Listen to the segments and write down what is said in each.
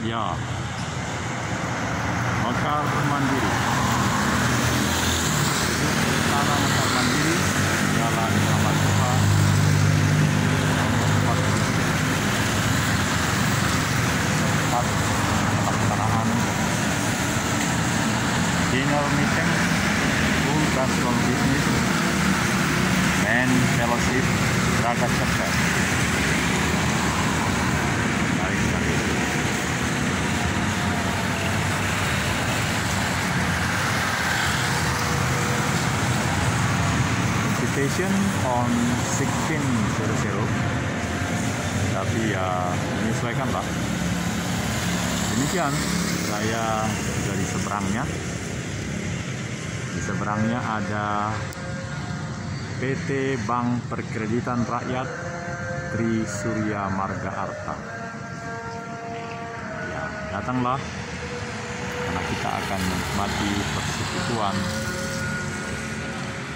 Ya. Mekar Mandiri. Tanah Mekar Mandiri, Jalan tempat dinner meeting full business men fellowship Raga invitation on 16.00 tapi ya menyesuaikan lah. Demikian saya dari seberangnya. Di seberangnya ada PT Bank Perkreditan Rakyat Tri Surya Marga Arta. Ya datanglah karena kita akan menikmati persekutuan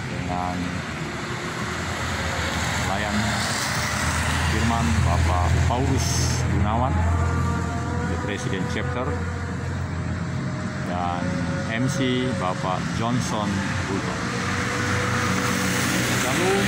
dengan Bapak Paulus Gunawan the President Chapter dan MC Bapak Johnson Bulton. Shalom,